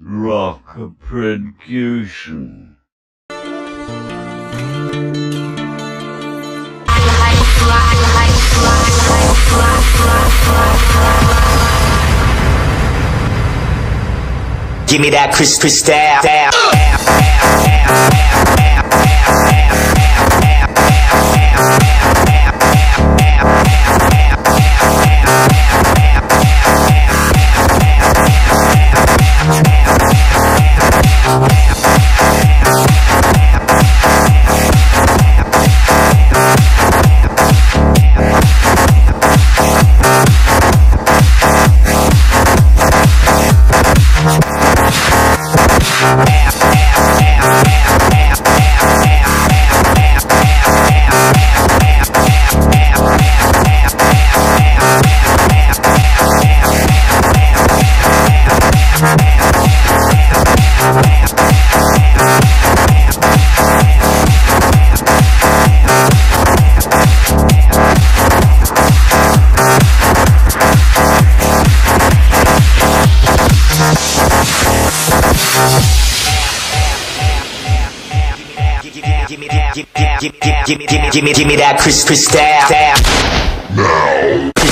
rock percussion. Give me that Chris Chris style. Give me, give me, give me, give me, give me that Chris Chris style. Now.